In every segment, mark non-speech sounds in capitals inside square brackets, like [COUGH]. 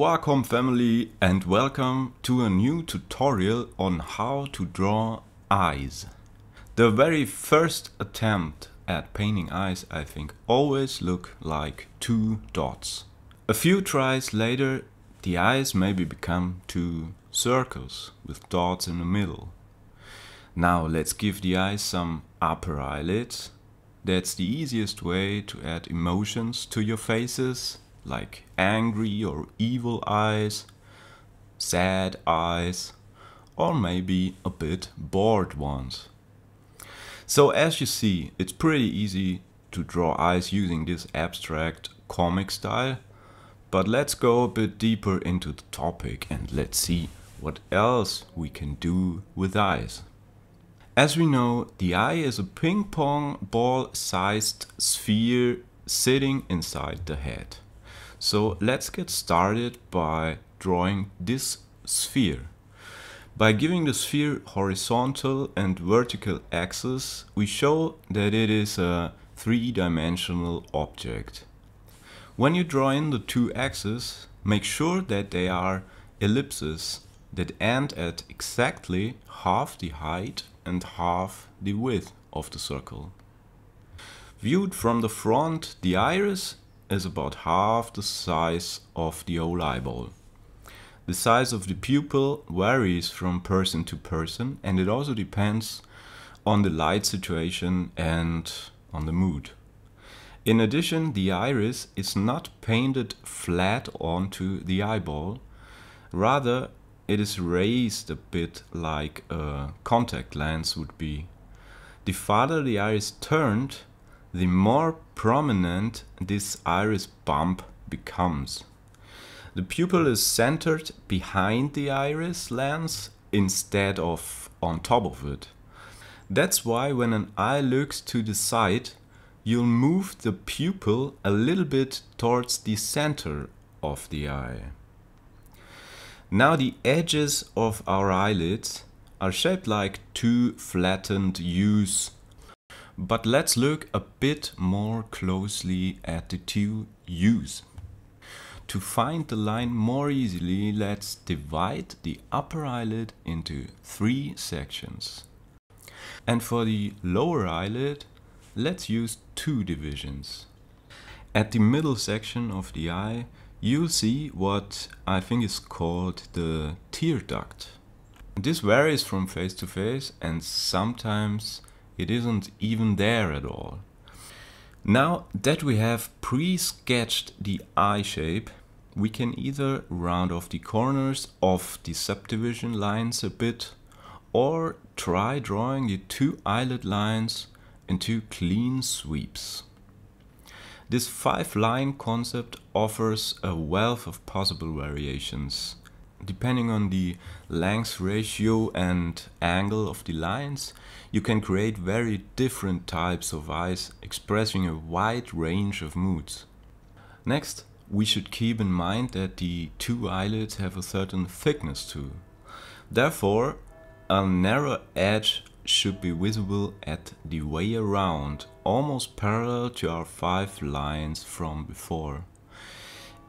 Wacom family and welcome to a new tutorial on how to draw eyes. The very first attempt at painting eyes I think always look like two dots. A few tries later the eyes maybe become two circles with dots in the middle. Now let's give the eyes some upper eyelids. That's the easiest way to add emotions to your faces, like angry or evil eyes, sad eyes, or maybe a bit bored ones. So as you see, it's pretty easy to draw eyes using this abstract comic style, but let's go a bit deeper into the topic and let's see what else we can do with eyes. As we know, the eye is a ping pong ball sized sphere sitting inside the head. So let's get started by drawing this sphere. By giving the sphere horizontal and vertical axes, we show that it is a three-dimensional object. When you draw in the two axes, make sure that they are ellipses that end at exactly half the height and half the width of the circle. Viewed from the front, the iris is about half the size of the whole eyeball. The size of the pupil varies from person to person and it also depends on the light situation and on the mood. In addition, the iris is not painted flat onto the eyeball, rather it is raised a bit like a contact lens would be. The farther the iris turned, the more prominent this iris bump becomes. The pupil is centered behind the iris lens instead of on top of it. That's why when an eye looks to the side, you'll move the pupil a little bit towards the center of the eye. Now the edges of our eyelids are shaped like two flattened U's. But let's look a bit more closely at the two U's. To find the line more easily, let's divide the upper eyelid into three sections. And for the lower eyelid, let's use two divisions. At the middle section of the eye, you'll see what I think is called the tear duct. This varies from face to face and sometimes it isn't even there at all. Now that we have pre-sketched the eye shape, we can either round off the corners of the subdivision lines a bit or try drawing the two eyelid lines into clean sweeps. This five-line concept offers a wealth of possible variations. Depending on the length ratio and angle of the lines, you can create very different types of eyes expressing a wide range of moods. Next, we should keep in mind that the two eyelids have a certain thickness too. Therefore, a narrow edge should be visible at the way around, almost parallel to our five lines from before.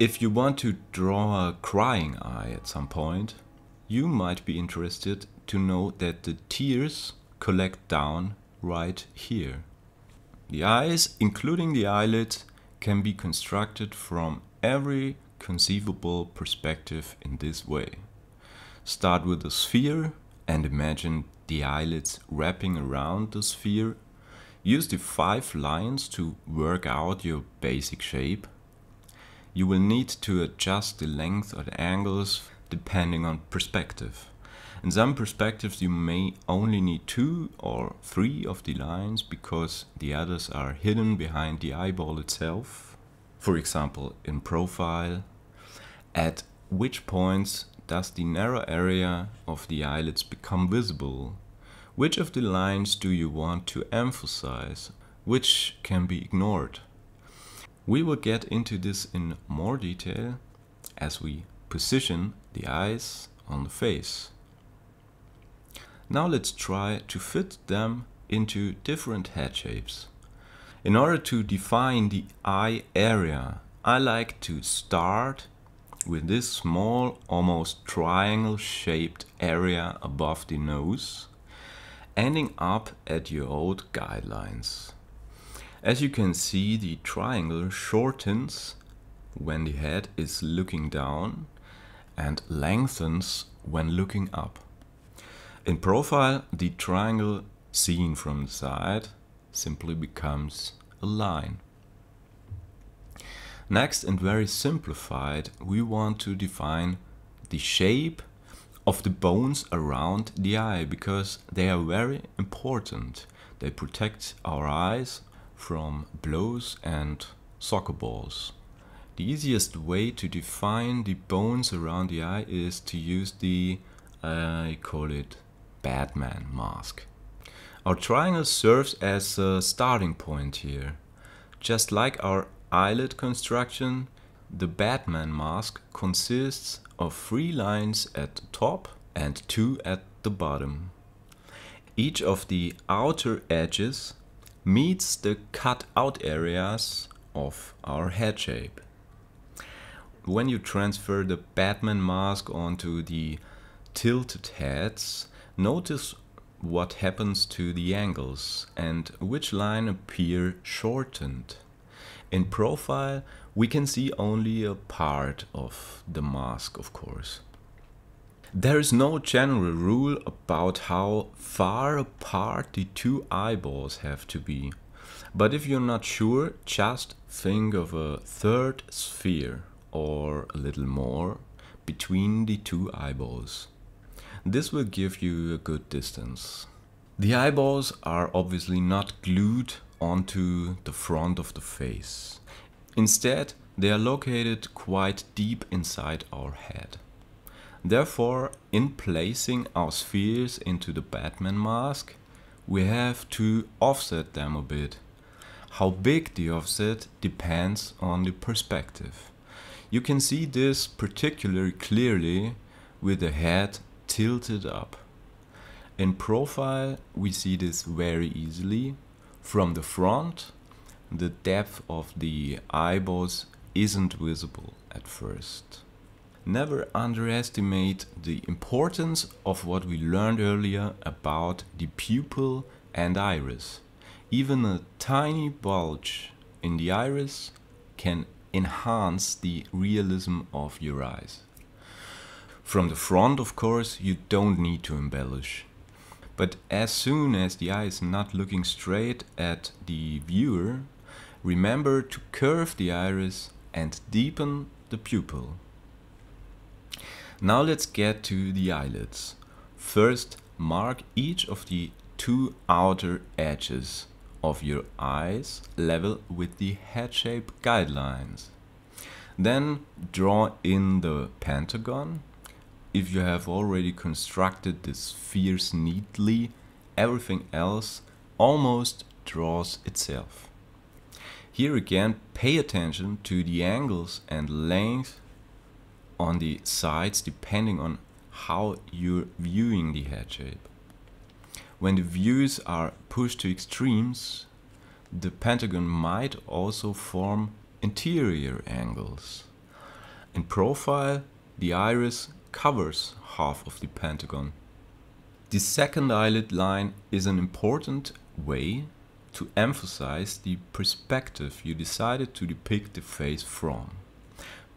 If you want to draw a crying eye at some point, you might be interested to know that the tears collect down right here. The eyes, including the eyelid, can be constructed from every conceivable perspective in this way. Start with a sphere and imagine the eyelids wrapping around the sphere. Use the five lines to work out your basic shape. You will need to adjust the length or the angles depending on perspective. In some perspectives you may only need two or three of the lines because the others are hidden behind the eyeball itself. For example, in profile, at which points does the narrow area of the eyelids become visible? Which of the lines do you want to emphasize? Which can be ignored? We will get into this in more detail as we position the eyes on the face. Now let's try to fit them into different head shapes. In order to define the eye area, I like to start with this small, almost triangle shaped area above the nose, ending up at your old guidelines. As you can see, the triangle shortens when the head is looking down and lengthens when looking up. In profile, the triangle seen from the side simply becomes a line. Next, and very simplified, we want to define the shape of the bones around the eye because they are very important. They protect our eyes from blows and soccer balls. The easiest way to define the bones around the eye is to use the, I call it, Batman mask. Our triangle serves as a starting point here. Just like our eyelid construction, the Batman mask consists of three lines at the top and two at the bottom. Each of the outer edges meets the cut out areas of our head shape. When you transfer the Batman mask onto the tilted heads, notice what happens to the angles and which line appear shortened. In profile, we can see only a part of the mask, of course. There is no general rule about how far apart the two eyeballs have to be. But if you're not sure, just think of a third sphere or a little more between the two eyeballs. This will give you a good distance. The eyeballs are obviously not glued onto the front of the face. Instead, they are located quite deep inside our head. Therefore, in placing our spheres into the Batman mask, we have to offset them a bit. How big the offset depends on the perspective. You can see this particularly clearly with the head tilted up. In profile, we see this very easily. From the front, the depth of the eyeballs isn't visible at first. Never underestimate the importance of what we learned earlier about the pupil and iris. Even a tiny bulge in the iris can enhance the realism of your eyes. From the front, of course, you don't need to embellish. But as soon as the eye is not looking straight at the viewer, remember to curve the iris and deepen the pupil. Now let's get to the eyelids. First, mark each of the two outer edges of your eyes level with the head shape guidelines. Then draw in the pentagon. If you have already constructed the spheres neatly, everything else almost draws itself. Here again, pay attention to the angles and length on the sides depending on how you're viewing the head shape. When the views are pushed to extremes, the pentagon might also form interior angles. In profile, the iris covers half of the pentagon. The second eyelid line is an important way to emphasize the perspective you decided to depict the face from.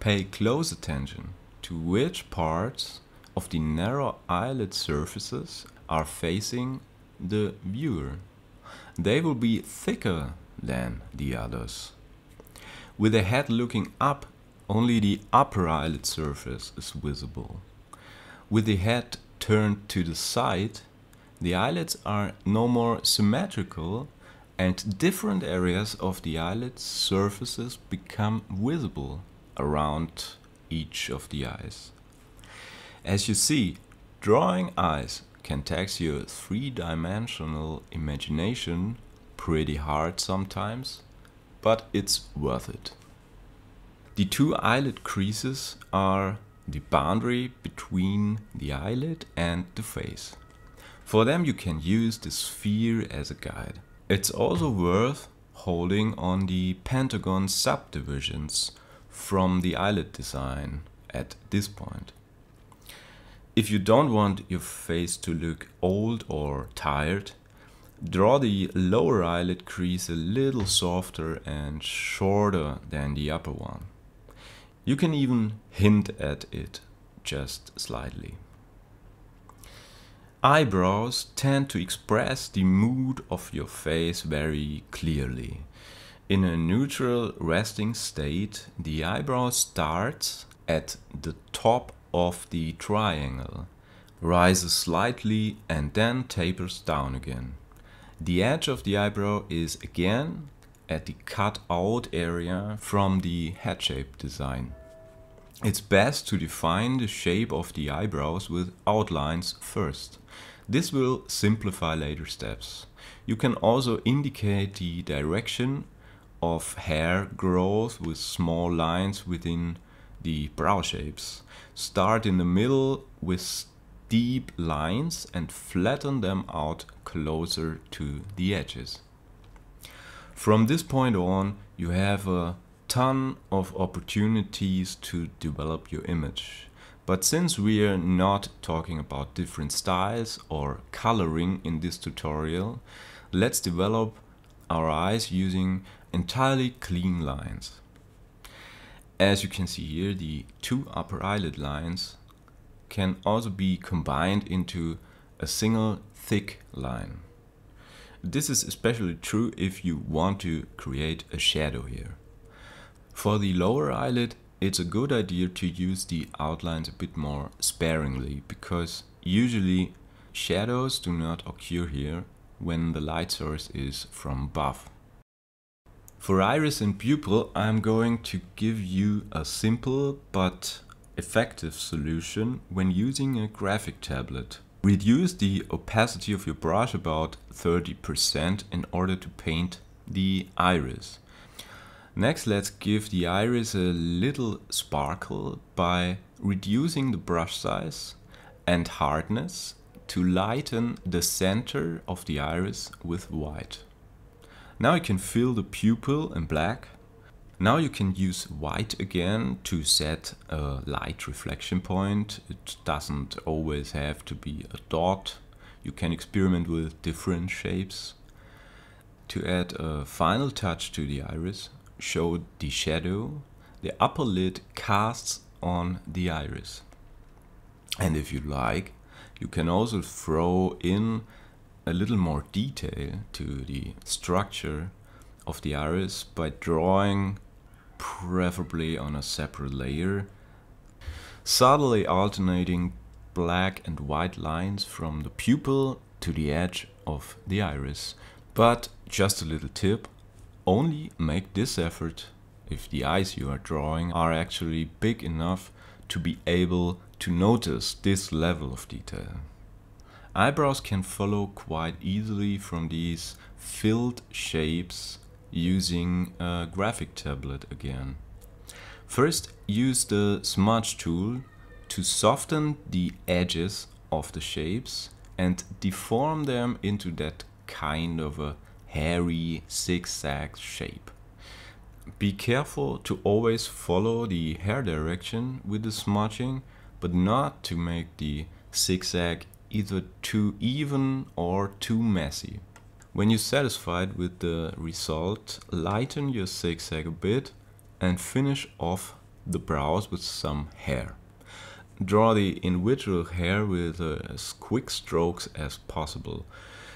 Pay close attention to which parts of the narrow eyelid surfaces are facing the viewer. They will be thicker than the others. With the head looking up, only the upper eyelid surface is visible. With the head turned to the side, the eyelids are no more symmetrical and different areas of the eyelid surfaces become visible around each of the eyes. As you see, drawing eyes can tax your three-dimensional imagination pretty hard sometimes, but it's worth it. The two eyelid creases are the boundary between the eyelid and the face. For them you can use the sphere as a guide. It's also worth holding on the pentagon subdivisions from the eyelid design at this point. If you don't want your face to look old or tired, draw the lower eyelid crease a little softer and shorter than the upper one. You can even hint at it just slightly. Eyebrows tend to express the mood of your face very clearly. In a neutral resting state, the eyebrow starts at the top of the triangle, rises slightly and then tapers down again. The edge of the eyebrow is again at the cut out area from the head shape design. It's best to define the shape of the eyebrows with outlines first. This will simplify later steps. You can also indicate the direction of hair growth with small lines within the brow shapes. Start in the middle with deep lines and flatten them out closer to the edges. From this point on, you have a ton of opportunities to develop your image. But since we are not talking about different styles or coloring in this tutorial, let's develop our eyes using entirely clean lines. As you can see here, the two upper eyelid lines can also be combined into a single thick line. This is especially true if you want to create a shadow here. For the lower eyelid, it's a good idea to use the outlines a bit more sparingly because usually shadows do not occur here when the light source is from above. For iris and pupil, I'm going to give you a simple but effective solution when using a graphic tablet. Reduce the opacity of your brush about 30% in order to paint the iris. Next, let's give the iris a little sparkle by reducing the brush size and hardness to lighten the center of the iris with white. Now you can fill the pupil in black. Now you can use white again to set a light reflection point. It doesn't always have to be a dot. You can experiment with different shapes. To add a final touch to the iris, show the shadow the upper lid casts on the iris. And if you like, you can also throw in a little more detail to the structure of the iris by drawing preferably on a separate layer, subtly alternating black and white lines from the pupil to the edge of the iris. But just a little tip, only make this effort if the eyes you are drawing are actually big enough to be able to notice this level of detail. Eyebrows can follow quite easily from these filled shapes using a graphic tablet again. First use the smudge tool to soften the edges of the shapes and deform them into that kind of a hairy zigzag shape. Be careful to always follow the hair direction with the smudging, but not to make the zigzag either too even or too messy. When you're satisfied with the result, lighten your zigzag a bit and finish off the brows with some hair. Draw the individual hair with uh, as quick strokes as possible.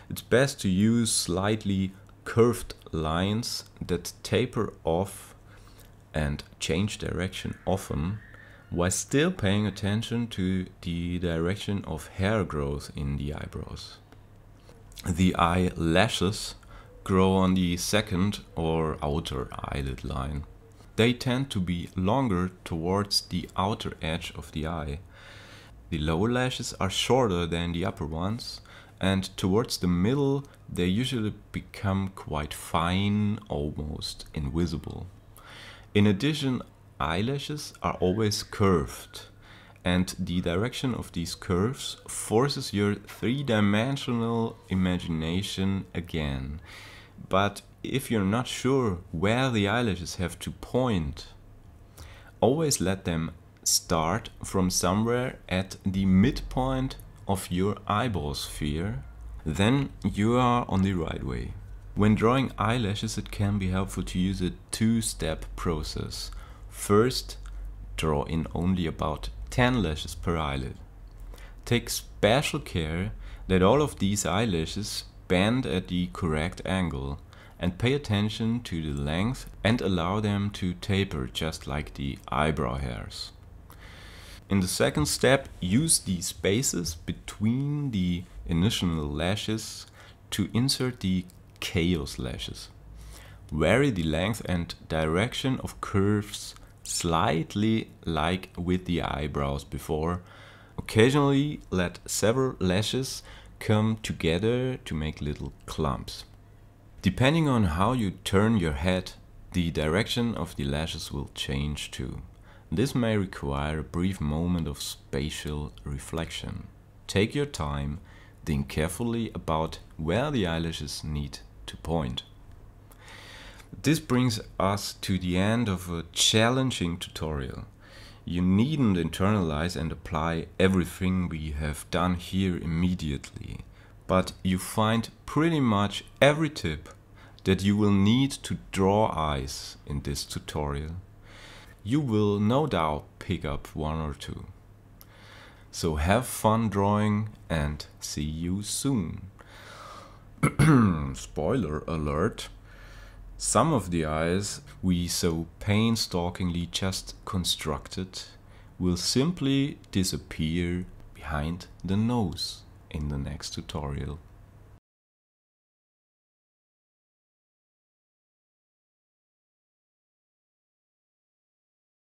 It's best to use slightly curved lines that taper off and change direction often while still paying attention to the direction of hair growth in the eyebrows. The eyelashes grow on the second or outer eyelid line. They tend to be longer towards the outer edge of the eye. The lower lashes are shorter than the upper ones and towards the middle they usually become quite fine, almost invisible. In addition, eyelashes are always curved and the direction of these curves forces your three-dimensional imagination again. But if you're not sure where the eyelashes have to point, always let them start from somewhere at the midpoint of your eyeball sphere, then you are on the right way. When drawing eyelashes it can be helpful to use a two-step process. First, draw in only about 10 lashes per eyelid. Take special care that all of these eyelashes bend at the correct angle and pay attention to the length and allow them to taper just like the eyebrow hairs. In the second step, use the spaces between the initial lashes to insert the chaos lashes. Vary the length and direction of curves slightly like with the eyebrows before. Occasionally let several lashes come together to make little clumps. Depending on how you turn your head, the direction of the lashes will change too. This may require a brief moment of spatial reflection. Take your time, think carefully about where the eyelashes need to point. This brings us to the end of a challenging tutorial. You needn't internalize and apply everything we have done here immediately but you find pretty much every tip that you will need to draw eyes in this tutorial. You will no doubt pick up one or two. So have fun drawing and see you soon. [CLEARS THROAT] Spoiler alert. Some of the eyes we so painstakingly just constructed will simply disappear behind the nose in the next tutorial.